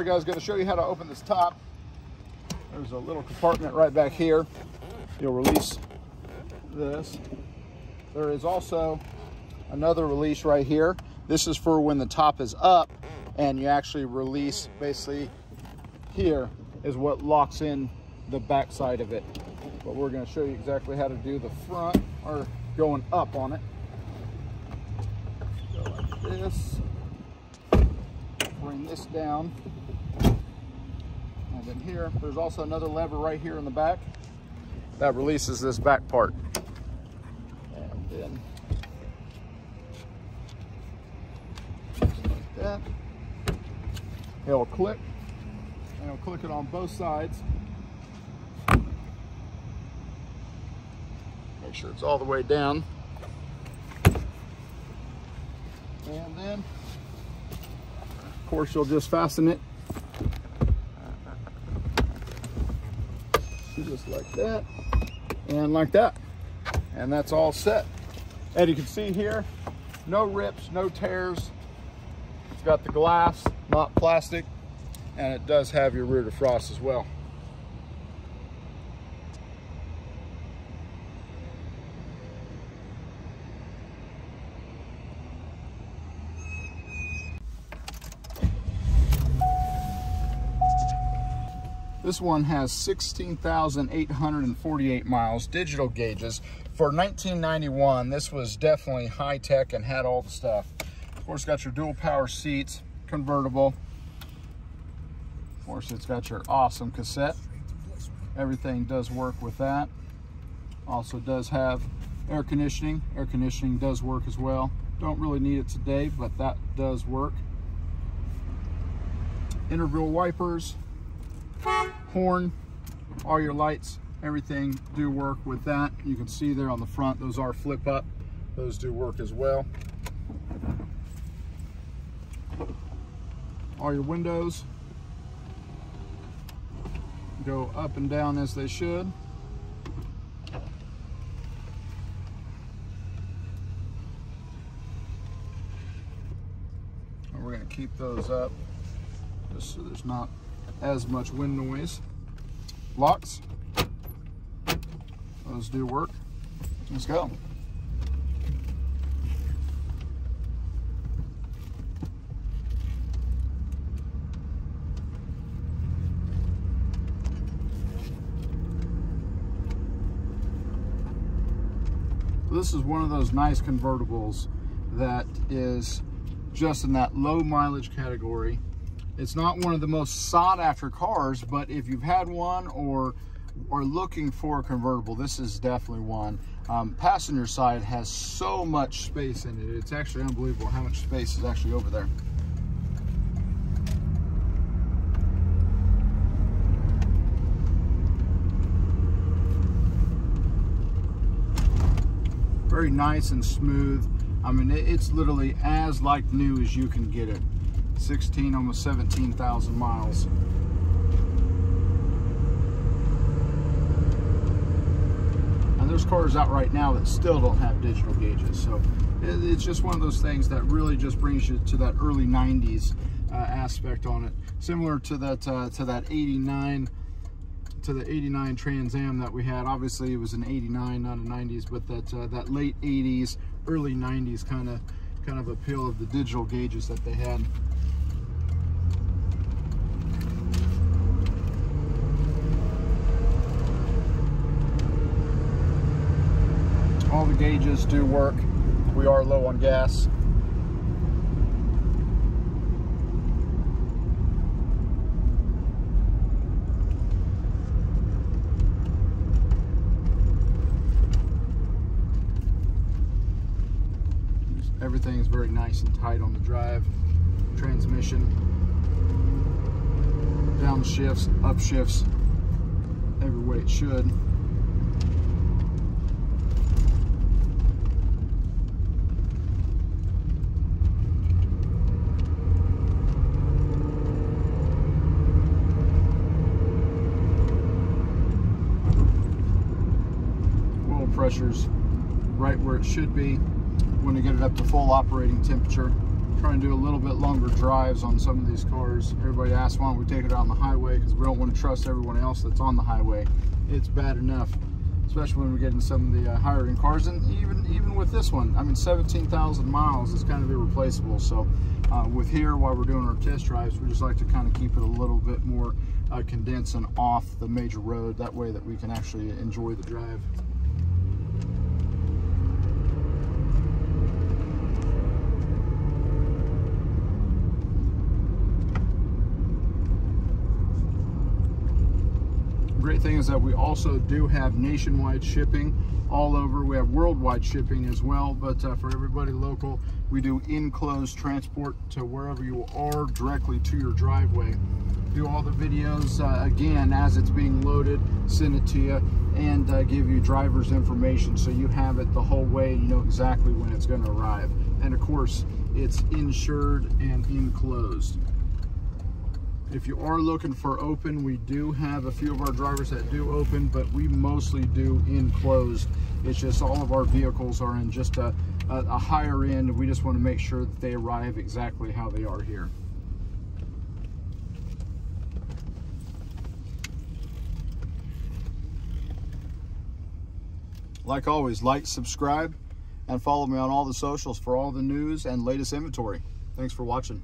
All right, guys, going to show you how to open this top. There's a little compartment right back here. You'll release this. There is also another release right here. This is for when the top is up and you actually release basically here is what locks in the back side of it. But we're going to show you exactly how to do the front or going up on it. Go like this. Bring this down. And then here, there's also another lever right here in the back that releases this back part. And then like that. It'll click and it'll click it on both sides. Make sure it's all the way down. And then, course, you'll just fasten it. Just like that and like that. And that's all set. And you can see here no rips no tears. It's got the glass not plastic and it does have your rear defrost as well This one has 16,848 miles, digital gauges. For 1991, this was definitely high tech and had all the stuff. Of course, got your dual power seats, convertible. Of course, it's got your awesome cassette. Everything does work with that. Also does have air conditioning. Air conditioning does work as well. Don't really need it today, but that does work. Interval wipers, horn, all your lights, everything do work with that. You can see there on the front, those are flip up. Those do work as well. All your windows go up and down as they should. And we're going to keep those up just so there's not as much wind noise. Locks, those do work. Let's go. This is one of those nice convertibles that is just in that low mileage category it's not one of the most sought after cars, but if you've had one or are looking for a convertible, this is definitely one. Um, passenger side has so much space in it. It's actually unbelievable how much space is actually over there. Very nice and smooth. I mean, it's literally as like new as you can get it. 16, almost 17,000 miles. And there's cars out right now that still don't have digital gauges. So it's just one of those things that really just brings you to that early 90s uh, aspect on it. Similar to that uh, to that 89 to the 89 Trans Am that we had. Obviously it was an 89, not a 90s, but that uh, that late 80s, early 90s kind of kind of appeal of the digital gauges that they had. All the gauges do work. We are low on gas. Everything is very nice and tight on the drive. Transmission, downshifts, upshifts, every way it should. Pressure's right where it should be when you get it up to full operating temperature. Trying to do a little bit longer drives on some of these cars. Everybody asks why don't we take it on the highway because we don't want to trust everyone else that's on the highway. It's bad enough, especially when we get in some of the uh, higher end cars. And even even with this one, I mean, 17,000 miles is kind of irreplaceable. So uh, with here, while we're doing our test drives, we just like to kind of keep it a little bit more uh, condensed and off the major road. That way that we can actually enjoy the drive. Thing is that we also do have nationwide shipping all over. We have worldwide shipping as well, but uh, for everybody local, we do enclosed transport to wherever you are directly to your driveway. Do all the videos uh, again as it's being loaded, send it to you, and uh, give you driver's information so you have it the whole way you know exactly when it's going to arrive. And of course, it's insured and enclosed. If you are looking for open, we do have a few of our drivers that do open, but we mostly do enclosed. It's just all of our vehicles are in just a, a, a higher end. We just want to make sure that they arrive exactly how they are here. Like always, like, subscribe, and follow me on all the socials for all the news and latest inventory. Thanks for watching.